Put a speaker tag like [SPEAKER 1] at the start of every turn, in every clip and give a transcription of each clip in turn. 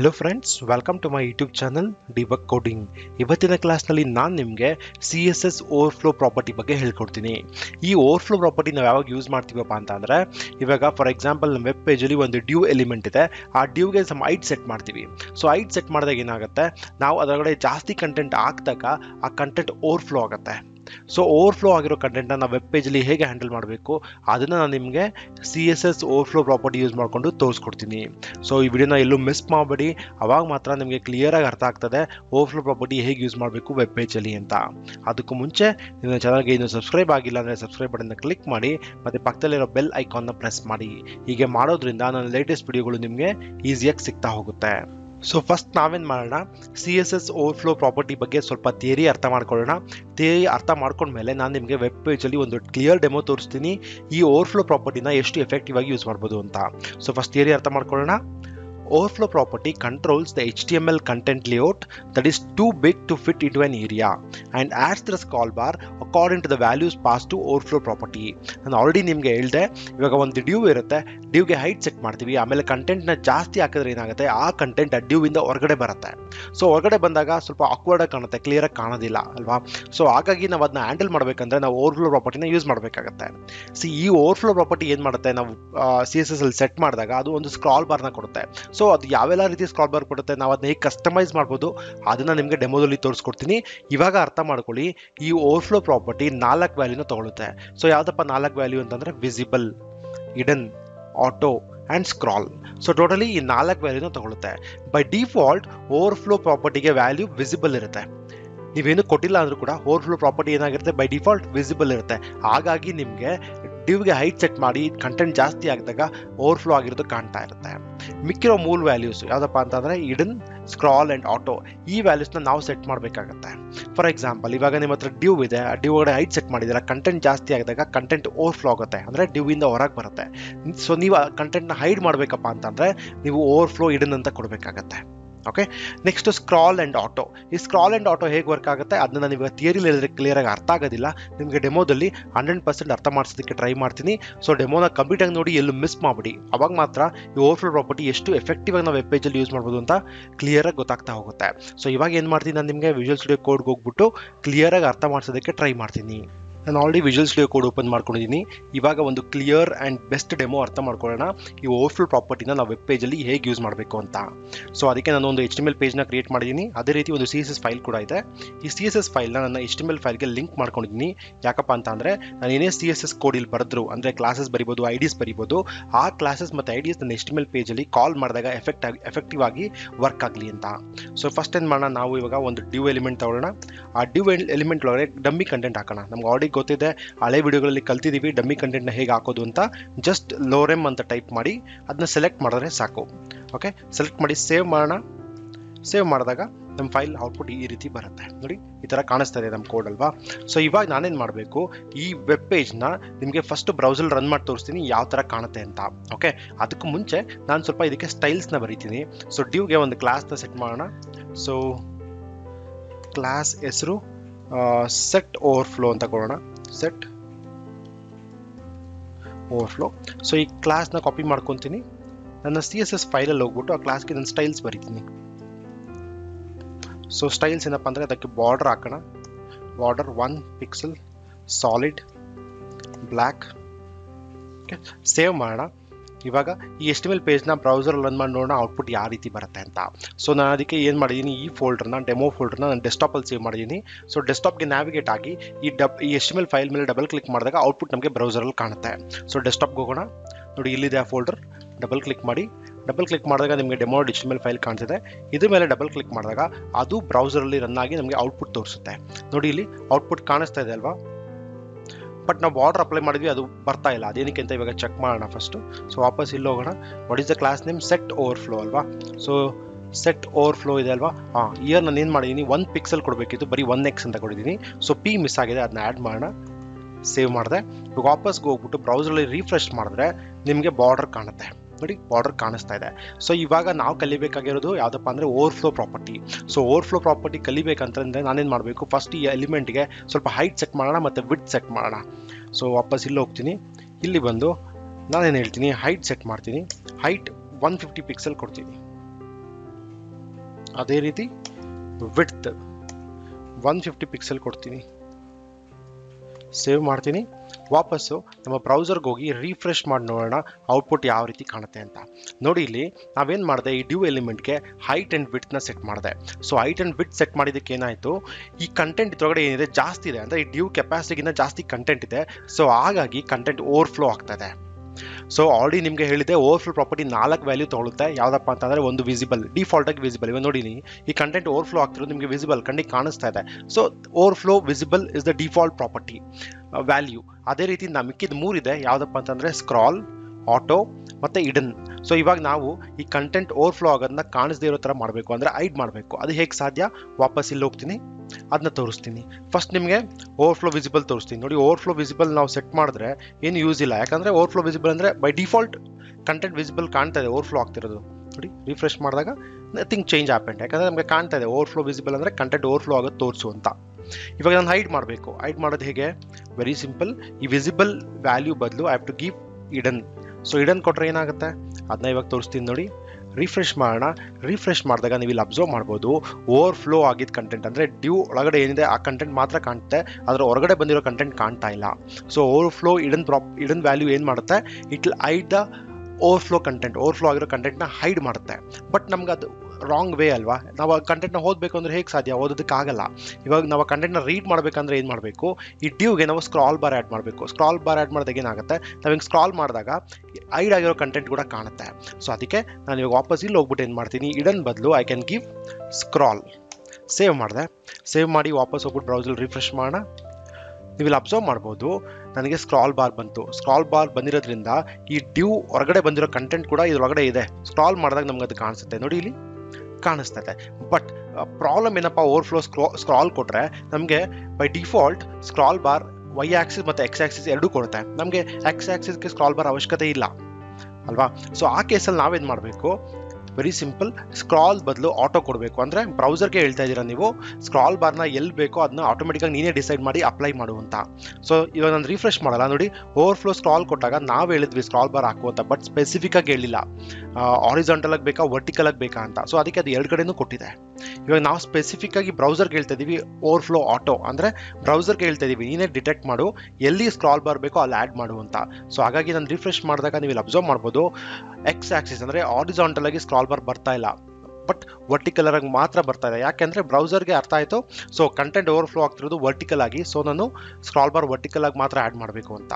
[SPEAKER 1] Hello friends welcome to my YouTube channel debug coding ಇವತ್ತಿನ ಕ್ಲಾಸ್ನಲ್ಲಿ ನಾನು ನಿಮಗೆ C S S overflow property ಬಗ್ಗೆ ಹೇಳ್ಕೊಡ್ತೀನಿ. ಈ ಓವರ್ಫ್ಲೋ ಪ್ರಾಪರ್ಟಿ ನಾವು ಯಾವಾಗ ಯೂಸ್ ಮಾಡ್ತೀವಪ್ಪ ಅಂತ ಅಂದರೆ ಇವಾಗ ಫಾರ್ ಎಕ್ಸಾಂಪಲ್ ನಮ್ಮ ವೆಬ್ ಪೇಜಲ್ಲಿ ಒಂದು ಡ್ಯೂ ಎಲಿಮೆಂಟ್ ಇದೆ. ಆ ಡ್ಯೂಗೆ ಸಮ್ ಐಟ್ ಸೆಟ್ ಮಾಡ್ತೀವಿ. ಸೊ ಐಟ್ ಸೆಟ್ ಮಾಡಿದಾಗ ಏನಾಗುತ್ತೆ? ನಾವು ಅದರೊಳಗಡೆ ಜಾಸ್ತಿ ಕಂಟೆಂಟ್ ಹಾಕಿದಾಗ ಆ ಕಂಟೆಂಟ್ ಓವರ್ಫ್ಲೋ ಆಗುತ್ತೆ. ಸೊ ಓವರ್ಫ್ಲೋ ಆಗಿರೋ ಕಂಟೆಂಟ್ನ ನಾವು ವೆಬ್ ಪೇಜಲ್ಲಿ ಹೇಗೆ ಹ್ಯಾಂಡಲ್ ಮಾಡಬೇಕು, ಅದನ್ನು ನಾನು ನಿಮಗೆ C S S overflow property use ಮಾಡಿಕೊಂಡು ತೋರಿಸ್ಕೊಡ್ತೀನಿ. ಸೊ ಈ ವಿಡಿಯೋನ ಎಲ್ಲೂ ಮಿಸ್ ಮಾಡಬೇಡಿ. ಅವಾಗ ಮಾತ್ರ ನಿಮಗೆ ಕ್ಲಿಯರಾಗಿ ಅರ್ಥ ಆಗ್ತದೆ ಓವರ್ಫ್ಲೋ ಪ್ರಾಪರ್ಟಿ ಹೇಗೆ ಯೂಸ್ ಮಾಡಬೇಕು ವೆಬ್ ಪೇಜಲ್ಲಿ ಅಂತ. ಅದಕ್ಕೂ ಮುಂಚೆ ನಿಮ್ಮ ಚಾನಲ್ಗೆ ಇನ್ನೂ ಸಬ್ಸ್ಕ್ರೈಬ್ ಆಗಿಲ್ಲ ಅಂದರೆ ಸಬ್ಸ್ಕ್ರೈಬ್ ಬಟನ್ನ ಕ್ಲಿಕ್ ಮಾಡಿ, ಮತ್ತು ಪಕ್ಕದಲ್ಲಿರೋ ಬೆಲ್ ಐಕಾನ್ನ ಪ್ರೆಸ್ ಮಾಡಿ. ಹೀಗೆ ಮಾಡೋದ್ರಿಂದ ನನ್ನ ಲೇಟೆಸ್ಟ್ ವಿಡಿಯೋಗಳು ನಿಮಗೆ ಈಸಿಯಾಗಿ ಸಿಗ್ತಾ ಹೋಗುತ್ತೆ. ಸೊ ಫಸ್ಟ್ ನಾವೇನು ಮಾಡೋಣ? C S S overflow property ಬಗ್ಗೆ ಸ್ವಲ್ಪ ಥಿಯರಿ ಅರ್ಥ ಮಾಡ್ಕೊಳ್ಳೋಣ. ಥಿಯರಿ ಅರ್ಥ ಮಾಡ್ಕೊಂಡ್ಮೇಲೆ ನಾನು ನಿಮಗೆ ವೆಬ್ ಪೇಜಲ್ಲಿ ಒಂದು ಕ್ಲಿಯರ್ ಡೆಮೋ ತೋರಿಸ್ತೀನಿ. ಈ ಓವರ್ಫ್ಲೋ ಪ್ರಾಪರ್ಟಿನ ಎಷ್ಟು ಎಫೆಕ್ಟಿವ್ ಆಗಿ ಯೂಸ್ ಮಾಡ್ಬೋದು ಅಂತ. ಸೊ ಫಸ್ಟ್ ಥಿಯರಿ ಅರ್ಥ ಮಾಡ್ಕೊಳ್ಳೋಣ. Overflow property controls the HTML content layout that is too big to fit into an area and adds the scroll bar according to the values passed to overflow property ನಾನು already ನಿಮಗೆ ಹೇಳಿದೆ ಇವಾಗ ಒಂದು due ಇರುತ್ತೆ ಡ್ಯೂಗೆ height set ಮಾಡ್ತೀವಿ ಆಮೇಲೆ ಕಂಟೆಂಟ್ನ ಜಾಸ್ತಿ ಹಾಕಿದ್ರೆ ಏನಾಗುತ್ತೆ ಆ ಕಂಟೆಂಟ್ ಆ ಡ್ಯೂವಿಂದ ಹೊರಗಡೆ ಬರುತ್ತೆ ಸೊ ಹೊರಗಡೆ ಬಂದಾಗ ಸ್ವಲ್ಪ ಆಕ್ವರ್ಡಾಗಿ ಕಾಣುತ್ತೆ ಕ್ಲಿಯರಾಗಿ ಕಾಣೋದಿಲ್ಲ, ಅಲ್ವಾ? ಸೊ ಹಾಗಾಗಿ ನಾವು ಅದನ್ನ ಹ್ಯಾಂಡಲ್ ಮಾಡಬೇಕಂದ್ರೆ ನಾವು ಓವರ್ಫ್ಲೋ ಪ್ರಾಪರ್ಟಿನ ಯೂಸ್ ಮಾಡಬೇಕಾಗತ್ತೆ. ಸಿ ಈ ಓವರ್ಫ್ಲೋ ಪ್ರಾಪರ್ಟಿ ಏನು ಮಾಡುತ್ತೆ? ನಾವು ಸಿ ಎಸ್ ಎಸ್ ಅಲ್ಲಿ ಸೆಟ್ ಮಾಡಿದಾಗ ಅದು ಒಂದು ಸ್ಕ್ರಾಲ್ ಬಾರ್ನ ಕೊಡುತ್ತೆ. ಸೊ ಅದು ಯಾವೆಲ್ಲ ರೀತಿ ಸ್ಕ್ರಾಲ್ ಬಾರ್ ಕೊಡುತ್ತೆ ನಾವು ಅದನ್ನ ಹೇಗೆ ಕಸ್ಟಮೈಸ್ ಮಾಡ್ಬೋದು, ಅದನ್ನು ನಿಮಗೆ ಡೆಮೋದಲ್ಲಿ ತೋರಿಸ್ಕೊಡ್ತೀನಿ. ಇವಾಗ ಅರ್ಥ ಮಾಡ್ಕೊಳ್ಳಿ, ಈ ಓವರ್ಫ್ಲೋ ಪ್ರಾಪರ್ಟಿ ನಾಲ್ಕು ವ್ಯಾಲ್ಯೂನ ತಗೊಳುತ್ತೆ ಸೊ ಯಾವುದಪ್ಪ ನಾಲ್ಕು ವ್ಯಾಲ್ಯೂ ಅಂತಂದರೆ visible hidden auto and scroll so totally ಈ ನಾಲ್ಕು ವ್ಯಾಲ್ಯೂನ ತಗೊಳುತ್ತೆ. ಬೈ ಡಿಫಾಲ್ಟ್ ಓವರ್ಫ್ಲೋ ಪ್ರಾಪರ್ಟಿಗೆ ವ್ಯಾಲ್ಯೂ ವಿಸಿಬಲ್ ಇರುತ್ತೆ. ನೀವೇನು ಕೊಟ್ಟಿಲ್ಲ ಅಂದರೂ ಕೂಡ ಓವರ್ಫ್ಲೋ ಪ್ರಾಪರ್ಟಿ ಏನಾಗಿರುತ್ತೆ? ಬೈ ಡಿಫಾಲ್ಟ್ ವಿಸಿಬಲ್ ಇರುತ್ತೆ. ಹಾಗಾಗಿ ನಿಮಗೆ ಡ್ಯೂಗೆ ಹೈಟ್ ಸೆಟ್ ಮಾಡಿ ಕಂಟೆಂಟ್ ಜಾಸ್ತಿ ಆಗಿದಾಗ ಓವರ್ಫ್ಲೋ ಆಗಿರೋದು ಕಾಣ್ತಾ ಇರುತ್ತೆ. ಮಿಕ್ಕಿರೋ ಮೂಲ ವ್ಯಾಲ್ಯೂಸ್ ಯಾವುದಪ್ಪ ಅಂತಂದರೆ ಇಡನ್ ಸ್ಕ್ರಾಲ್ ಆ್ಯಂಡ್ ಆಟೋ ಈ ವ್ಯಾಲ್ಯೂಸ್ನ ನಾವು ಸೆಟ್ ಮಾಡಬೇಕಾಗತ್ತೆ. ಫಾರ್ ಎಕ್ಸಾಂಪಲ್ ಇವಾಗ ನಿಮ್ಮ ಹತ್ರ ಡ್ಯೂ ಇದೆ, ಆ ಡ್ಯೂ ಒಳಗಡೆ ಹೈಟ್ ಸೆಟ್ ಮಾಡಿದ್ದೀರಾ ಕಂಟೆಂಟ್ ಜಾಸ್ತಿ ಆಗಿದಾಗ ಕಂಟೆಂಟ್ ಓವರ್ಫ್ಲೋ ಆಗುತ್ತೆ. ಅಂದರೆ ಡ್ಯೂವಿಂದ ಹೊರಗೆ ಬರುತ್ತೆ. ಸೊ ನೀವು ಆ ಕಂಟೆಂಟ್ನ ಹೈಡ್ ಮಾಡಬೇಕಪ್ಪ ಅಂತಂದರೆ ನೀವು ಓವರ್ಫ್ಲೋ ಇಡನ್ ಅಂತ ಕೊಡಬೇಕಾಗತ್ತೆ. Okay next scroll and auto ಈ ಸ್ಕ್ರಾಲ್ ಆ್ಯಂಡ್ ಆಟೋ ಹೇಗೆ ವರ್ಕ್ ಆಗುತ್ತೆ? ಅದನ್ನ ನಾನು ಇವಾಗ ಥಿಯರಿಲಿ ಹೇಳಿದ್ರೆ ಕ್ಲಿಯರಾಗಿ ಅರ್ಥ ಆಗೋದಿಲ್ಲ. ನಿಮಗೆ ಡೆಮೋದಲ್ಲಿ ಹಂಡ್ರೆಡ್ ಪರ್ಸೆಂಟ್ ಅರ್ಥ ಮಾಡಿಸೋದಕ್ಕೆ ಟ್ರೈ ಮಾಡ್ತೀನಿ. ಸೊ ಡೆಮೋನ ಕಂಪ್ಲೀಟ್ ಆಗಿ ನೋಡಿ ಎಲ್ಲೂ ಮಿಸ್ ಮಾಡಿಬಿಡಿ. ಅವಾಗ ಮಾತ್ರ ಈ ಓವರ್ಫ್ಲೋ ಪ್ರಾಪರ್ಟಿ ಎಷ್ಟು ಎಫೆಕ್ಟಿವ್ ಆಗಿ ನಾವು ವೆಬ್ ಪೇಜಲ್ಲಿ ಯೂಸ್ ಮಾಡ್ಬೋದು ಅಂತ ಕ್ಲಿಯರಾಗಿ ಗೊತ್ತಾಗ್ತಾ ಹೋಗುತ್ತೆ. ಸೊ ಇವಾಗ ಏನು ಮಾಡ್ತೀನಿ? ನಾನು ನಿಮಗೆ ವಿಜುವಲ್ ಸ್ಟುಡಿಯೋ ಕೋಡ್ಗೆ ಹೋಗ್ಬಿಟ್ಟು ಕ್ಲಿಯರಾಗಿ ಅರ್ಥ ಮಾಡಿಸೋದಕ್ಕೆ ಟ್ರೈ ಮಾಡ್ತೀನಿ. ನಾನು already Visual Studio Code open ಮಾಡ್ಕೊಂಡಿದ್ದೀನಿ ಇವಾಗ ಒಂದು ಕ್ಲಿಯರ್ ಆ್ಯಂಡ್ ಬೆಸ್ಟ್ ಡೆಮೋ ಅರ್ಥ ಮಾಡ್ಕೊಳ್ಳೋಣ. ಈ ಓವರ್ಫ್ಲೋ ಪ್ರಾಪರ್ಟಿನ ನಾವು ವೆಬ್ ಪೇಜಲ್ಲಿ ಹೇಗೆ ಯೂಸ್ ಮಾಡಬೇಕು ಅಂತ. ಸೊ ಅದಕ್ಕೆ ನಾನು ಒಂದು ಎಚ್ ಟಿ ಎಲ್ ಪೇಜ್ನ ಕ್ರಿಯೇಟ್ ಮಾಡಿದ್ದೀನಿ ಅದೇ ರೀತಿ ಒಂದು ಸಿ ಎಸ್ ಎಸ್ ಫೈಲ್ ಕೂಡ ಇದೆ. ಈ ಸಿ ಎಸ್ ಎಸ್ ಫೈಲ್ನ ನನ್ನ ಎಚ್ ಟಿ ಎಲ್ ಫೈಲ್ಗೆ ಲಿಂಕ್ ಮಾಡ್ಕೊಂಡಿದ್ದೀನಿ ಯಾಕಪ್ಪ ಅಂತ ಅಂದರೆ, ನಾನು ಏನೇ ಸಿ ಎಸ್ ಎಸ್ ಕೋಡ್ ಇಲ್ಲಿ ಬರೆದ್ರು, ಅಂದರೆ ಕ್ಲಾಸಸ್ ಬರಿಬೋದು ಐ ಡಿಸ್ ಬರಿಬೋದು, ಆ ಕ್ಲಾಸಸ್ ಮತ್ತು ಐ ಡಿಸ್ ನನ್ನ ಎಚ್ ಟಿ ಎಲ್ ಪೇಜಲ್ಲಿ ಕಾಲ್ ಮಾಡಿದಾಗ ಎಫೆಕ್ಟ್ ಆಗಿ ಎಫೆಕ್ಟಿವ್ ಆಗಿ ವರ್ಕ್ ಆಗಲಿ ಅಂತ. ಸೊ ಫಸ್ಟ್ ಏನು ಮಾಡೋಣ, ನಾವು ಇವಾಗ ಒಂದು ಡ್ಯೂ ಎಲಿಮೆಂಟ್ ತಗೊಳ್ಳೋಣ. ಆ ಡ್ಯೂ ಎಲಿಮೆಂಟ್ ಒಳಗೆ ಡಮ್ಮಿ ಕಂಟೆಂಟ್ ಹಾಕೋಣ. ನಮ್ಗೆ ಆಲ್ರೆಡಿ ಗೊತ್ತಿದೆ. ಹಳೆ ವಿಡಿಯೋಗಳಲ್ಲಿ ಕಲ್ತಿದ್ದೀವಿ ಡಮ್ಮಿ ಕಂಟೆಂಟ್ನ ಹೇಗೆ ಹಾಕೋದು ಅಂತ. ಜಸ್ಟ್ ಲೋರೆಮ್ ಅಂತ ಟೈಪ್ ಮಾಡಿ ಅದನ್ನ ಸೆಲೆಕ್ಟ್ ಮಾಡಿದ್ರೆ ಸಾಕು. ಓಕೆ ಸೆಲೆಕ್ಟ್ ಮಾಡಿ ಸೇವ್ ಮಾಡೋಣ. ಸೇವ್ ಮಾಡಿದಾಗ ನಮ್ಮ ಫೈಲ್ ಔಟ್ಪುಟ್ ಈ ರೀತಿ ಬರುತ್ತೆ. ನೋಡಿ, ಈ ಥರ ಕಾಣಿಸ್ತಾ ಇದೆ ನಮ್ಮ ಕೋಡ್ ಅಲ್ವಾ? ಸೊ ಇವಾಗ ನಾನೇನು ಮಾಡಬೇಕು? ಈ ವೆಬ್ ಪೇಜ್ನ ನಿಮಗೆ ಫಸ್ಟ್ ಬ್ರೌಸಲ್ ರನ್ ಮಾಡಿ ತೋರಿಸ್ತೀನಿ, ಯಾವ ಥರ ಕಾಣುತ್ತೆ ಅಂತ. ಓಕೆ ಅದಕ್ಕೂ ಮುಂಚೆ ನಾನು ಸ್ವಲ್ಪ ಇದಕ್ಕೆ ಸ್ಟೈಲ್ಸ್ನ ಬರೀತೀನಿ. ಸೊ ಡ್ಯೂಗೆ ಒಂದು ಕ್ಲಾಸ್ನ ಸೆಟ್ ಮಾಡೋಣ. ಸೊ ಕ್ಲಾಸ್ ಹೆಸರು ಸೆಟ್ ಓವರ್ಫ್ಲೋ ಅಂತ ಕೊಡೋಣ. ಸೆಟ್ ಓವರ್ಫ್ಲೋ ಸೊ ಈ ಕ್ಲಾಸ್ನ ಕಾಪಿ ಮಾಡ್ಕೊತೀನಿ. ನನ್ನ ಸಿ ಎಸ್ ಎಸ್ ಫೈಲಲ್ಲಿ ಹೋಗ್ಬಿಟ್ಟು ಆ ಕ್ಲಾಸ್ಗೆ ನನ್ನ ಸ್ಟೈಲ್ಸ್ ಬರೀತೀನಿ. ಸೊ ಸ್ಟೈಲ್ಸ್ ಏನಪ್ಪ ಅಂದರೆ ಅದಕ್ಕೆ ಬಾರ್ಡರ್ ಹಾಕೋಣ. Border one pixel solid black save ಮಾಡೋಣ. ಇವಾಗ ಈ ಎಸ್ ಟಿ ಎಲ್ ಪೇಜ್ನ ಬ್ರೌಸರ್ ರನ್ ಮಾಡಿ ನೋಡೋಣ ಔಟ್ಪುಟ್ ಯಾವ ರೀತಿ ಬರುತ್ತೆ ಅಂತ. ಸೊ ನಾನು ಅದಕ್ಕೆ ಏನು ಮಾಡಿದ್ದೀನಿ ಈ ಫೋಲ್ಡರ್ನ ಡೆಮೋ ಫೋಲ್ಡರ್ನ ನಾನು ಡೆಸ್ಟಾಪಲ್ಲಿ ಸೇವ್ ಮಾಡಿದ್ದೀನಿ ಸೊ ಡೆಸ್ಟಾಪ್ಗೆ ನ್ಯಾವಿಗೇಟ್ ಆಗಿ ಈ ಡಬ್ ಈ ಎಸ್ ಟಿ ಎಲ್ ಫೈಲ್ ಮೇಲೆ ಡಬಲ್ ಕ್ಲಿಕ್ ಮಾಡಿದಾಗ ಔಟ್ಪುಟ್ ನಮಗೆ ಬ್ರೌಸರಲ್ಲಿ ಕಾಣುತ್ತೆ. ಸೊ ಡೆಸ್ಟಾಪ್ಗೆ ಹೋಗೋಣ. ನೋಡಿ, ಇಲ್ಲಿದೆ ಆ ಫೋಲ್ಡರ್ ಡಬಲ್ ಕ್ಲಿಕ್ ಮಾಡಿ. ಡಬಲ್ ಕ್ಲಿಕ್ ಮಾಡಿದಾಗ ನಿಮಗೆ ಡೆಮೋ ಡಿಜಿಟಲ್ ಫೈಲ್ ಕಾಣಿಸಿದೆ ಇದ್ರ ಮೇಲೆ ಡಬಲ್ ಕ್ಲಿಕ್ ಮಾಡಿದಾಗ ಅದು ಬ್ರೌಸರಲ್ಲಿ ರನ್ ಆಗಿ ನಮಗೆ ಔಟ್ಪುಟ್ ತೋರಿಸುತ್ತೆ. ನೋಡಿ, ಇಲ್ಲಿ ಔಟ್ಪುಟ್ ಕಾಣಿಸ್ತಾ ಇದೆ ಅಲ್ವಾ? ಬಟ್ ನಾವು ಬಾರ್ಡರ್ ಅಪ್ಲೈ ಮಾಡಿದ್ವಿ, ಅದು ಬರ್ತಾ ಇಲ್ಲ. ಅದೇನಕ್ಕೆ ಅಂತ ಇವಾಗ ಚೆಕ್ ಮಾಡೋಣ ಫಸ್ಟು ಸೊ ವಾಪಸ್ ಇಲ್ಲಿ ಹೋಗೋಣ. What is the class name set overflow ಅಲ್ವಾ? ಸೊ ಸೆಟ್ ಓವರ್ ಫ್ಲೋ ಇದೆ ಅಲ್ವಾ? ಹಾಂ ಇಯರ್ ನಾನು ಏನು ಮಾಡಿದ್ದೀನಿ ಒನ್ ಪಿಕ್ಸೆಲ್ ಕೊಡಬೇಕಿತ್ತು. ಬರೀ ಒನ್ ಎಕ್ಸ್ ಅಂತ ಕೊಡಿದ್ದೀನಿ ಸೊ ಪಿ ಮಿಸ್ ಆಗಿದೆ. ಅದನ್ನ ಆ್ಯಡ್ ಮಾಡೋಣ. ಸೇವ್ ಮಾಡಿದೆ. ವಾಪಸ್ಗೆ ಹೋಗ್ಬಿಟ್ಟು ಬ್ರೌಸರಲ್ಲಿ ರೀಫ್ರೆಶ್ ಮಾಡಿದ್ರೆ ನಿಮಗೆ ಬಾರ್ಡರ್ ಕಾಣುತ್ತೆ. ನೋಡಿ ಬಾರ್ಡರ್ ಕಾಣಿಸ್ತಾ ಇದೆ. ಸೊ ಇವಾಗ ನಾವು ಕಲಿಬೇಕಾಗಿರೋದು ಯಾವುದಪ್ಪ ಅಂದರೆ overflow property so overflow property ಕಲಿಬೇಕಂತಂದರೆ ನಾನೇನು ಮಾಡಬೇಕು? ಫಸ್ಟ್ ಈ ಎಲಿಮೆಂಟ್ಗೆ ಸ್ವಲ್ಪ ಹೈಟ್ ಸೆಟ್ ಮಾಡೋಣ ಮತ್ತು ವಿಡ್ ಸೆಟ್ ಮಾಡೋಣ. ಸೊ ವಾಪಸ್ ಇಲ್ಲಿ ಹೋಗ್ತೀನಿ. ಇಲ್ಲಿ ಬಂದು ನಾನೇನು ಹೇಳ್ತೀನಿ? ಹೈಟ್ ಸೆಟ್ ಮಾಡ್ತೀನಿ. ಹೈಟ್ ಒನ್ ಫಿಫ್ಟಿ ಪಿಕ್ಸೆಲ್ ಕೊಡ್ತೀನಿ. ಅದೇ ರೀತಿ ವಿಡ್ತ್ ಒನ್ ಫಿಫ್ಟಿ ಪಿಕ್ಸೆಲ್ ಕೊಡ್ತೀನಿ. ಸೇವ್ ಮಾಡ್ತೀನಿ. ವಾಪಸ್ಸು ನಮ್ಮ ಬ್ರೌಸರ್ಗೆ ಹೋಗಿ ರೀಫ್ರೆಶ್ ಮಾಡಿ ನೋಡೋಣ ಔಟ್ಪುಟ್ ಯಾವ ರೀತಿ ಕಾಣುತ್ತೆ ಅಂತ. ನೋಡಿ ಇಲ್ಲಿ ನಾವೇನು ಮಾಡಿದೆ, ಈ ಡ್ಯೂ ಎಲಿಮೆಂಟ್ಗೆ ಹೈಟ್ ಆ್ಯಂಡ್ ಬಿಟ್ನ ಸೆಟ್ ಮಾಡಿದೆ. So height and width set ಮಾಡಿದ್ದಕ್ಕೆ ಏನಾಯಿತು, ಈ ಕಂಟೆಂಟ್ ಇದ್ರೊಳಗಡೆ ಏನಿದೆ ಜಾಸ್ತಿ ಇದೆ, ಅಂದರೆ ಈ ಡ್ಯೂ ಕೆಪಾಸಿಟಿಗಿಂತ ಜಾಸ್ತಿ ಕಂಟೆಂಟ್ ಇದೆ. ಸೊ ಹಾಗಾಗಿ ಕಂಟೆಂಟ್ ಓವರ್ಫ್ಲೋ ಆಗ್ತದೆ ಸೊ ಆಲ್ರೆಡಿ ನಿಮಗೆ ಹೇಳಿದೆ ಓವರ್ಫ್ಲೋ ಪ್ರಾಪರ್ಟಿ ನಾಲ್ಕು ವ್ಯಾಲ್ಯೂ ತೊಗೊಳುತ್ತೆ. ಯಾವುದಪ್ಪ ಅಂತಂದರೆ ಒಂದು ವಿಸಿಬಲ್ ಡಿಫಾಲ್ಟಾಗಿ ವಿಸಿಬಲ್ ಇವಾಗ ನೋಡಿ, ಈ ಕಂಟೆಂಟ್ ಓವರ್ಫ್ಲೋ ಆಗ್ತಿರೋದು ನಿಮಗೆ ವಿಸಿಬಲ್ ಕಣ್ಣಿಗೆ ಕಾಣಿಸ್ತಾ ಇದೆ. So overflow visible is the default property value ಅದೇ ರೀತಿ ನಾ ಮಿಕ್ಕಿದ ಮೂರಿದೆ, ಯಾವುದಪ್ಪ ಅಂತಂದರೆ ಸ್ಕ್ರಾಲ್ ಆಟೋ ಮತ್ತು ಇಡನ್ ಸೊ ಇವಾಗ ನಾವು ಈ ಕಂಟೆಂಟ್ ಓವರ್ಫ್ಲೋ ಆಗೋದನ್ನ ಕಾಣಿಸದೇ ಇರೋ ಥರ ಮಾಡಬೇಕು, ಅಂದರೆ ಐಡ್ ಮಾಡಬೇಕು. ಅದು ಹೇಗೆ ಸಾಧ್ಯ? ವಾಪಸ್ ಇಲ್ಲಿ ಹೋಗ್ತೀನಿ. ಅದನ್ನ ತೋರಿಸ್ತೀನಿ. ಫಸ್ಟ್ ನಿಮಗೆ ಓವರ್ಫ್ಲೋ ವಿಸಿಬಲ್ ತೋರಿಸ್ತೀನಿ. ನೋಡಿ ಓವರ್ಫ್ಲೋ ವಿಸಿಬಲ್ ನಾವು ಸೆಟ್ ಮಾಡಿದ್ರೆ ಏನು ಯೂಸ್ ಇಲ್ಲ. ಯಾಕಂದರೆ ಓವರ್ಫ್ಲೋ ವಿಸಿಬಲ್ ಅಂದರೆ ಬೈ ಡಿಫಾಲ್ಟ್ ಕಂಟೆಂಟ್ ವಿಸಿಬಲ್ ಕಾಣ್ತಾ ಇದೆ ಓವರ್ಫ್ಲೋ ಆಗ್ತಿರೋದು. ನೋಡಿ ರಿಫ್ರೆಶ್ ಮಾಡಿದಾಗ ನಥಿಂಗ್ ಚೇಂಜ್ ಆಪೆಂಟ್ ಯಾಕಂದರೆ ನಮಗೆ ಕಾಣ್ತಾ ಇದೆ ಓವರ್ಫ್ಲೋ ವಿಸಿಬಲ್ ಅಂದರೆ ಕಂಟೆಂಟ್ ಓವರ್ಫ್ಲೋ ಆಗೋದು ತೋರಿಸು ಅಂತ. ಇವಾಗ ನಾನು ಹೈಡ್ ಮಾಡಬೇಕು. ಹೈಡ್ ಮಾಡೋದು ಹೇಗೆ? ವೆರಿ ಸಿಂಪಲ್ ಈ ವಿಸಿಬಲ್ ವ್ಯಾಲ್ಯೂ ಬದಲು I have to give hidden so hidden ಕೊಟ್ಟರೆ ಏನಾಗುತ್ತೆ? ಅದನ್ನ ಇವಾಗ ತೋರಿಸ್ತೀನಿ ನೋಡಿ. ರಿಫ್ರೆಶ್ ಮಾಡೋಣ. ರಿಫ್ರೆಶ್ ಮಾಡಿದಾಗ ನೀವು ಇಲ್ಲಿ ಅಬ್ಸರ್ವ್ ಮಾಡ್ಬೋದು. ಓವರ್ ಫ್ಲೋ ಆಗಿದ್ದ ಕಂಟೆಂಟ್ ಅಂದರೆ ಡ್ಯೂ ಒಳಗಡೆ ಏನಿದೆ ಆ ಕಂಟೆಂಟ್ ಮಾತ್ರ ಕಾಣುತ್ತೆ ಅದರ ಹೊರಗಡೆ ಬಂದಿರೋ ಕಂಟೆಂಟ್ ಕಾಣ್ತಾ ಇಲ್ಲ. So overflow hidden prop hidden value ಏನು ಮಾಡುತ್ತೆ? It hide the overflow content overflow ಆಗಿರೋ ಕಂಟೆಂಟ್ನ ಹೈಡ್ ಮಾಡುತ್ತೆ. ಬಟ್ ನಮ್ಗೆ ಅದು ರಾಂಗ್ ವೇ ಅಲ್ವಾ? ನಾವು ಆ ಕಂಟೆಂಟ್ನ ಓದಬೇಕು ಅಂದರೆ ಹೇಗೆ ಸಾಧ್ಯ? ಓದೋದಕ್ಕಾಗಲ್ಲ ಇವಾಗ ನಾವು ಆ ಕಂಟೆಂಟ್ನ ರೀಡ್ ಮಾಡಬೇಕಂದ್ರೆ ಏನು ಮಾಡಬೇಕು? ಈ ಡ್ಯೂಗೆ ನಾವು ಸ್ಕ್ರಾಲ್ ಬಾರ್ ಆ್ಯಡ್ ಮಾಡಬೇಕು. ಸ್ಕ್ರಾಲ್ ಬಾರ್ ಆ್ಯಡ್ ಮಾಡಿದಾಗ ಏನಾಗುತ್ತೆ? ನಾವು ಹಿಂಗೆ ಸ್ಕ್ರಾಲ್ ಮಾಡಿದಾಗ ಐಡ್ ಆಗಿರೋ ಕಂಟೆಂಟ್ ಕೂಡ ಕಾಣುತ್ತೆ. ಸೊ ಅದಕ್ಕೆ ನಾನು ಇವಾಗ ವಾಪಸ್ ಇಲ್ಲಿ ಹೋಗ್ಬಿಟ್ಟು ಏನು ಮಾಡ್ತೀನಿ? ಇಡನ್ ಬದಲು I can give scroll save ಮಾಡಿದೆ. ಸೇವ್ ಮಾಡಿ ವಾಪಸ್ ಹೋಗ್ಬಿಟ್ಟು ಬ್ರೌಸಲ್ಲಿ ರಿಫ್ರೆಶ್ ಮಾಡೋಣ. ನೀವು ಇಲ್ಲಿ ಅಬ್ಸರ್ವ್ ಮಾಡ್ಬೋದು, ನನಗೆ ಸ್ಕ್ರಾಲ್ ಬಾರ್ ಬಂತು. ಸ್ಕ್ರಾಲ್ ಬಾರ್ ಬಂದಿರೋದ್ರಿಂದ ಈ ಡ್ಯೂ ಹೊರಗಡೆ ಬಂದಿರೋ ಕಂಟೆಂಟ್ ಕೂಡ ಇದ್ರೊಳಗಡೆ ಇದೆ. ಸ್ಕ್ರಾಲ್ ಮಾಡಿದಾಗ ನಮ್ಗೆ ಅದು ಕಾಣಿಸುತ್ತೆ. ನೋಡಿ ಇಲ್ಲಿ. ಕಾಣಿಸ್ತಾ ಇದೆ ಬಟ್ ಪ್ರಾಬ್ಲಮ್ ಏನಪ್ಪ ಓವರ್ಫ್ಲೋ ಸ್ಕ್ರಾ ಸ್ಕ್ರಾಲ್ ಕೊಟ್ಟರೆ ನಮಗೆ by default scroll bar Y axis ಮತ್ತು ಎಕ್ಸ್ ಆಕ್ಸಿಸ್ ಎರಡೂ ಕೊಡುತ್ತೆ. ನಮಗೆ ಎಕ್ಸ್ ಆಕ್ಸಿಸ್ಗೆ ಸ್ಕ್ರಾಲ್ ಬಾರ್ ಅವಶ್ಯಕತೆ ಇಲ್ಲ. ಅಲ್ವಾ? ಸೊ ಆ ಕೇಸಲ್ಲಿ ನಾವೇನು ಮಾಡಬೇಕು? ವೆರಿ ಸಿಂಪಲ್ ಸ್ಕ್ರಾಲ್ ಬದಲು ಆಟೋ ಕೊಡಬೇಕು. ಅಂದರೆ ಬ್ರೌಸರ್ಗೆ ಹೇಳ್ತಾ ಇದ್ದೀರಾ ನೀವು ಸ್ಕ್ರಾಲ್ ಬಾರ್ನ ಎಲ್ಲಿ ಬೇಕೋ ಅದನ್ನ ಆಟೋಮೆಟಿಕಾಗಿ ನೀನೇ ಡಿಸೈಡ್ ಮಾಡಿ ಅಪ್ಲೈ ಮಾಡುವಂತ ಸೊ ಇವಾಗ ನಾನು ರಿಫ್ರೆಶ್ ಮಾಡಲ್ಲ. ನೋಡಿ ಓವರ್ ಫ್ಲೋ ಸ್ಕ್ರಾಲ್ ಕೊಟ್ಟಾಗ ನಾವು ಹೇಳಿದ್ವಿ ಸ್ಕ್ರಾಲ್ ಬಾರ್ ಹಾಕು ಅಂತ ಬಟ್ ಸ್ಪೆಸಿಫಿಕ್ ಆಗಿ ಹೇಳಿಲ್ಲ. ಆರಿಜಾಂಟಲಾಗಿ ಬೇಕಾ ವರ್ಟಿಕಲ್ ಆಗಿ ಬೇಕಾ ಅಂತ. ಸೊ ಅದಕ್ಕೆ ಅದು ಎರಡು ಕಡೆನೂ ಕೊಟ್ಟಿದೆ. ಇವಾಗ ನಾವು ಸ್ಪೆಸಿಫಿಕ್ ಆಗಿ ಬ್ರೌಸರ್ಗೆ ಹೇಳ್ತಾ ಇದೀವಿ ಓವರ್ಫ್ಲೋ ಆಟೋ ಅಂದರೆ ಬ್ರೌಸರ್ಗೆ ಹೇಳ್ತಾ ಇದೀವಿ, ನೀನೇ ಡಿಟೆಕ್ಟ್ ಮಾಡು, ಎಲ್ಲಿ ಸ್ಕ್ರಾಲ್ ಬಾರ್ ಬೇಕೋ ಅಲ್ಲಿ ಆ್ಯಡ್ ಮಾಡು ಅಂತ. ಸೊ ಹಾಗಾಗಿ ನಾನು ರಿಫ್ರೆಶ್ ಮಾಡಿದಾಗ ನೀವು ಇಲ್ಲಿ ಅಬ್ಸರ್ವ್ ಮಾಡ್ಬೋದು ಎಕ್ಸ್ ಆಕ್ಸಿಸ್ ಅಂದರೆ ಆರಿಜಾಂಟಲ್ ಆಗಿ ಸ್ಕ್ರಾಲ್ ಬಾರ್, ಬರ್ತಾ ಇಲ್ಲ. ಬಟ್ ವರ್ಟಿಕಲ್ ಆಗಿ ಮಾತ್ರ ಬರ್ತಾ ಇದೆ. ಯಾಕೆಂದರೆ ಬ್ರೌಸರ್ಗೆ ಅರ್ಥ ಆಯಿತು ಸೊ ಕಂಟೆಂಟ್ ಓವರ್ಫ್ಲೋ ಆಗ್ತಿರೋದು ವರ್ಟಿಕಲ್ ಆಗಿ ಸೊ ನಾನು ಸ್ಕ್ರಾಲ್ ಬಾರ್ ವರ್ಟಿಕಲ್ ಆಗಿ ಮಾತ್ರ ಆ್ಯಡ್ ಮಾಡಬೇಕು ಅಂತ.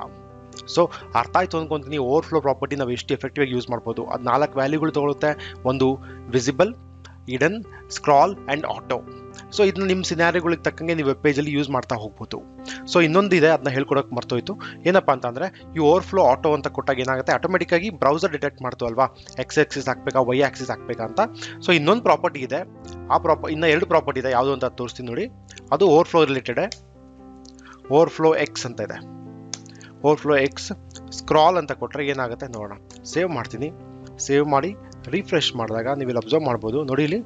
[SPEAKER 1] ಸೊ ಅರ್ಥ ಆಯ್ತು ಅಂದ್ಕೊಂತೀನಿ ಓವರ್ಫ್ಲೋ ಪ್ರಾಪರ್ಟಿ ನಾವು ಎಷ್ಟು ಎಫೆಕ್ಟಿವ್ ಆಗಿ ಯೂಸ್ ಮಾಡ್ಬೋದು. ಅದು ನಾಲ್ಕು ವ್ಯಾಲ್ಯೂಗಳು ತಗೊಳುತ್ತೆ. ಒಂದು visible hidden scroll and auto so ಇದನ್ನ ನಿಮ್ಮ ಸಿನಾರಿಗಳಿಗೆ ತಕ್ಕಂಗೆ ನೀವು ವೆಬ್ ಪೇಜಲ್ಲಿ ಯೂಸ್ ಮಾಡ್ತಾ ಹೋಗ್ಬೋದು. ಸೊ ಇನ್ನೊಂದಿದೆ ಅದನ್ನ ಹೇಳ್ಕೊಡೋಕೆ ಮರ್ತೋಯ್ತು. ಏನಪ್ಪ ಅಂತಂದರೆ, ಈ ಓವರ್ಫ್ಲೋ ಆಟೋ ಅಂತ ಕೊಟ್ಟಾಗ ಏನಾಗುತ್ತೆ? ಆಟೋಮೆಟಿಕ್ಕಾಗಿ ಬ್ರೌಸರ್ ಡಿಟೆಕ್ಟ್ ಮಾಡ್ತು ಅಲ್ವಾ? ಎಕ್ಸ್ ಆಕ್ಸಿಸ್ ಹಾಕ್ಬೇಕಾ ವೈ ಆಕ್ಸಿಸ್ ಹಾಕ್ಬೇಕಾ ಅಂತ. ಸೊ ಇನ್ನೊಂದು ಪ್ರಾಪರ್ಟಿ ಇದೆ. ಆ ಪ್ರಾಪ ಇನ್ನು ಎರಡು ಪ್ರಾಪರ್ಟಿ ಇದೆ. ಯಾವುದು ಅಂತ ತೋರಿಸ್ತೀನಿ ನೋಡಿ. ಅದು ಓವರ್ಫ್ಲೋ ರಿಲೇಟೆಡ್ ಓವರ್ಫ್ಲೋ ಎಕ್ಸ್ ಅಂತ ಇದೆ. ಓವರ್ಫ್ಲೋ ಎಕ್ಸ್ ಸ್ಕ್ರಾಲ್ ಅಂತ ಕೊಟ್ಟರೆ ಏನಾಗುತ್ತೆ? ನೋಡೋಣ. ಸೇವ್ ಮಾಡ್ತೀನಿ. ಸೇವ್ ಮಾಡಿ. ರಿಫ್ರೆಶ್ ಮಾಡಿದಾಗ ನೀವು ಇಲ್ಲಿ ಅಬ್ಸರ್ವ್ ಮಾಡ್ಬೋದು. ನೋಡಿ ಇಲ್ಲಿ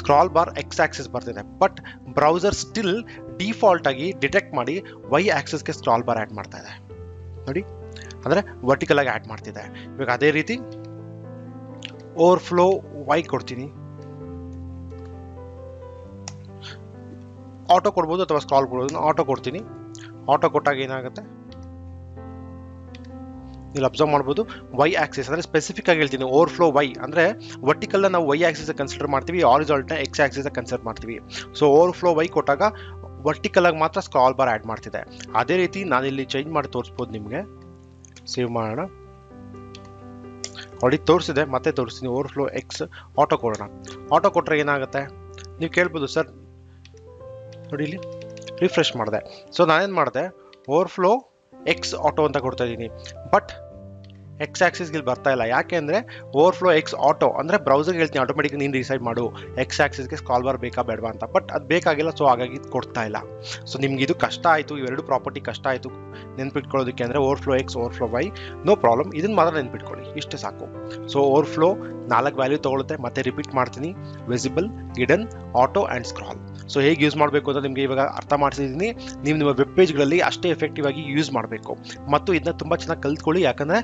[SPEAKER 1] ಸ್ಕ್ರಾಲ್ ಬಾರ್ ಎಕ್ಸ್ ಆಕ್ಸಿಸ್ ಬರ್ತಿದೆ. ಬಟ್ ಬ್ರೌಸರ್ ಸ್ಟಿಲ್ ಡಿಫಾಲ್ಟ್ ಆಗಿ ಡಿಟೆಕ್ಟ್ ಮಾಡಿ ವೈ ಆಕ್ಸಿಸ್ಗೆ ಸ್ಕ್ರಾಲ್ ಬಾರ್ ಆ್ಯಡ್ ಮಾಡ್ತಾ ಇದೆ. ನೋಡಿ, ಅಂದರೆ ವರ್ಟಿಕಲ್ ಆಗಿ ಆ್ಯಡ್ ಮಾಡ್ತಿದೆ. ಇವಾಗ ಅದೇ ರೀತಿ ಓವರ್ ಫ್ಲೋ ವೈ ಕೊಡ್ತೀನಿ. ಆಟೋ ಕೊಡ್ಬೋದು ಅಥವಾ ಸ್ಕ್ರಾಲ್ ಕೊಡ್ಬೋದು. ಆಟೋ ಕೊಡ್ತೀನಿ. ಆಟೋ ಕೊಟ್ಟಾಗ ಏನಾಗುತ್ತೆ? ಇಲ್ಲಿ ಅಬ್ಸರ್ವ್ ಮಾಡ್ಬೋದು. ವೈ ಆಕ್ಸಿಸ್ ಅಂದರೆ ಸ್ಪೆಸಿಫಿಕ್ ಆಗಿ ಹೇಳ್ತೀನಿ. ಓವರ್ಫ್ಲೋ ವೈ ಅಂದರೆ ವರ್ಟಿಕಲ್ನ ನಾವು ವೈ ಆಕ್ಸಿಸ್ ಕನ್ಸಿಡರ್ ಮಾಡ್ತೀವಿ ಆರಿಜಾಲ್ಟ್ನ ಎಕ್ಸ್ ಆಕ್ಸಿಸ್ ಕನ್ಸಿಡರ್ ಮಾಡ್ತೀವಿ. ಸೊ ಓವರ್ಫ್ಲೋ ವೈ ಕೊಟ್ಟಾಗ ವರ್ಟಿಕಲ್ ಆಗಿ ಮಾತ್ರ ಸ್ಕ್ರಾಲ್ ಬಾರ್ ಆ್ಯಡ್ ಮಾಡ್ತಿದೆ. ಅದೇ ರೀತಿ ನಾನು ಇಲ್ಲಿ ಚೇಂಜ್ ಮಾಡಿ ತೋರಿಸ್ಬೋದು ನಿಮಗೆ. ಸೇವ್ ಮಾಡೋಣ. ಆಲ್ರೆಡಿ ತೋರಿಸಿದೆ, ಮತ್ತೆ ತೋರಿಸ್ತೀನಿ. ಓವರ್ಫ್ಲೋ ಎಕ್ಸ್ ಆಟೋ ಕೊಡೋಣ. ಆಟೋ ಕೊಟ್ಟರೆ ಏನಾಗುತ್ತೆ? ನೀವು ಕೇಳ್ಬೋದು ಸರ್ ನೋಡಿ ಇಲ್ಲಿ ರಿಫ್ರೆಶ್ ಮಾಡಿದೆ. ಸೊ ನಾನೇನು ಮಾಡಿದೆ? ಓವರ್ಫ್ಲೋ ಎಕ್ಸ್ ಆಟೋ ಅಂತ ಕೊಡ್ತಾ ಇದ್ದೀನಿ. ಬಟ್ ಎಕ್ಸ್ ಆಕ್ಸಿಸ್ಗೆ ಬರ್ತಾ ಇಲ್ಲ. ಯಾಕೆ ಅಂದರೆ ಓವರ್ಫ್ಲೋ ಎಕ್ಸ್ ಆಟೋ ಅಂದರೆ ಬ್ರೌಸರ್ಗೆ ಹೇಳ್ತೀನಿ ಆಟೋಮೆಟಿಕ್ ನೀನು ಡಿಸೈಡ್ ಮಾಡು. ಎಕ್ಸ್ ಆಕ್ಸಿಸ್ಗೆ ಸ್ಕಾಲ್ ಬಾರ್ ಬೇಕಾ, ಬೇಡವಾ ಅಂತ. ಬಟ್ ಅದು ಬೇಕಾಗಿಲ್ಲ ಸೊ ಹಾಗಾಗಿ ಇದು ಕೊಡ್ತಾ ಇಲ್ಲ. ಸೊ ನಿಮ್ಗೆ ಇದು ಕಷ್ಟ ಆಯಿತು, ಇವೆರಡು ಪ್ರಾಪರ್ಟಿ ಕಷ್ಟ ಆಯಿತು ನೆನ್ಪಿಟ್ಕೊಳ್ಳೋದಕ್ಕೆ ಅಂದರೆ overflow X overflow Y no problem ಇದನ್ನು ಮಾತ್ರ ನೆನ್ಪಿಟ್ಕೊಳ್ಳಿ, ಇಷ್ಟು ಸಾಕು. ಸೊ ಓವರ್ಫ್ಲೋ ನಾಲ್ಕು ವ್ಯಾಲ್ಯೂ ತೊಗೊಳುತ್ತೆ, ಮತ್ತೆ ರಿಪೀಟ್ ಮಾಡ್ತೀನಿ. Visible hidden auto and scroll so ಹೇಗೆ ಯೂಸ್ ಮಾಡಬೇಕು ಅಂತ ನಿಮಗೆ ಇವಾಗ ಅರ್ಥ ಮಾಡಿಸಿದ್ದೀನಿ. ನೀವು ನಿಮ್ಮ ವೆಬ್ ಪೇಜ್ಗಳಲ್ಲಿ ಅಷ್ಟೇ ಎಫೆಕ್ಟಿವ್ ಆಗಿ ಯೂಸ್ ಮಾಡಬೇಕು. ಮತ್ತು ಇದನ್ನ ತುಂಬ ಚೆನ್ನಾಗಿ ಕಲ್ತ್ಕೊಳ್ಳಿ, ಯಾಕಂದರೆ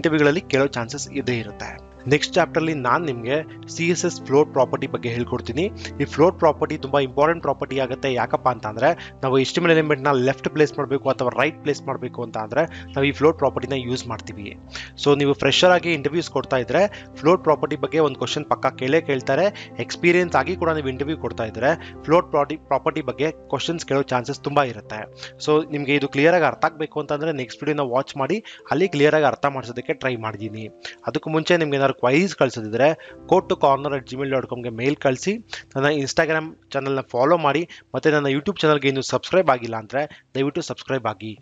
[SPEAKER 1] ಇಂಟರ್ವ್ಯೂಗಳಲ್ಲಿ ಕೇಳೋ ಚಾನ್ಸಸ್ ಇದ್ದೇ ಇರುತ್ತೆ. ನೆಕ್ಸ್ಟ್ ಚಾಪ್ಟರ್ಲಿ ನಾನು ನಿಮಗೆ C S S float property ಬಗ್ಗೆ ಹೇಳ್ಕೊಡ್ತೀನಿ. ಈ ಫ್ಲೋಟ್ ಪ್ರಾಪರ್ಟಿ ತುಂಬ ಇಂಪಾರ್ಟೆಂಟ್ ಪ್ರಾಪರ್ಟಿ ಆಗುತ್ತೆ. ಯಾಕಪ್ಪ ಅಂತ ಅಂದರೆ ನಾವು ಎಚ್ ಟಿ ಎಲ್ ಎಲಿಮೆಂಟ್ನ ಲೆಫ್ಟ್ ಪ್ಲೇಸ್ ಮಾಡಬೇಕು ಅಥವಾ ರೈಟ್ ಪ್ಲೇಸ್ ಮಾಡಬೇಕು ಅಂತ ಅಂದರೆ, ನಾವು ಈ ಫ್ಲೋಟ್ ಪ್ರಾಪರ್ಟಿನ ಯೂಸ್ ಮಾಡ್ತೀವಿ. ಸೊ ನೀವು ಫ್ರೆಶರ್ ಆಗಿ ಇಂಟರ್ವ್ಯೂಸ್ ಕೊಡ್ತಾ ಇದ್ರೆ ಫ್ಲೋಟ್ ಪ್ರಾಪರ್ಟಿ ಬಗ್ಗೆ ಒಂದು ಕ್ವಶನ್ ಪಕ್ಕ ಕೇಳೇ ಕೇಳ್ತಾರೆ. ಎಕ್ಸ್ಪೀರಿಯನ್ಸ್ ಆಗಿ ಕೂಡ ನೀವು ಇಂಟರ್ವ್ಯೂ ಕೊಡ್ತಾ ಇದ್ರೆ ಫ್ಲೋಟ್ ಪ್ರಾಪರ್ಟಿ ಪ್ರಾಪರ್ಟಿ ಬಗ್ಗೆ ಕ್ವಶನ್ಸ್ ಕೇಳೋ ಚಾನ್ಸಸ್ ತುಂಬ ಇರುತ್ತೆ. ಸೊ ನಿಮಗೆ ಇದು ಕ್ಲಿಯರಾಗಿ ಅರ್ಥ ಆಗಬೇಕು ಅಂತಂದರೆ ನೆಕ್ಸ್ಟ್ ವಿಡಿಯೋನ ವಾಚ್ ಮಾಡಿ, ಅಲ್ಲಿ ಕ್ಲಿಯರಾಗಿ ಅರ್ಥ ಮಾಡಿಸೋದಕ್ಕೆ ಟ್ರೈ ಮಾಡಿದ್ದೀನಿ. ಅದಕ್ಕೂ ಮುಂಚೆ ನಿಮ್ಗೆ ಏನಾದ್ರು ಕ್ವೈಸ್ ಕಳಿಸೋದಿದ್ರೆ code to corner at Gmail dot ಕಾಮ್ಗೆ mail ಕಳಿಸಿ, ನನ್ನ ಇನ್ಸ್ಟಾಗ್ರಾಮ್ ಚಾನಲ್ನ ಫಾಲೋ ಮಾಡಿ, ಮತ್ತು ನನ್ನ ಯೂಟ್ಯೂಬ್ ಚಾನಲ್ಗೆ ಇನ್ನೂ ಸಬ್ಸ್ಕ್ರೈಬ್ ಆಗಿಲ್ಲ ಅಂದರೆ ದಯವಿಟ್ಟು ಸಬ್ಸ್ಕ್ರೈಬ್ ಆಗಿ.